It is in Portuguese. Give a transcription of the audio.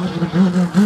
Música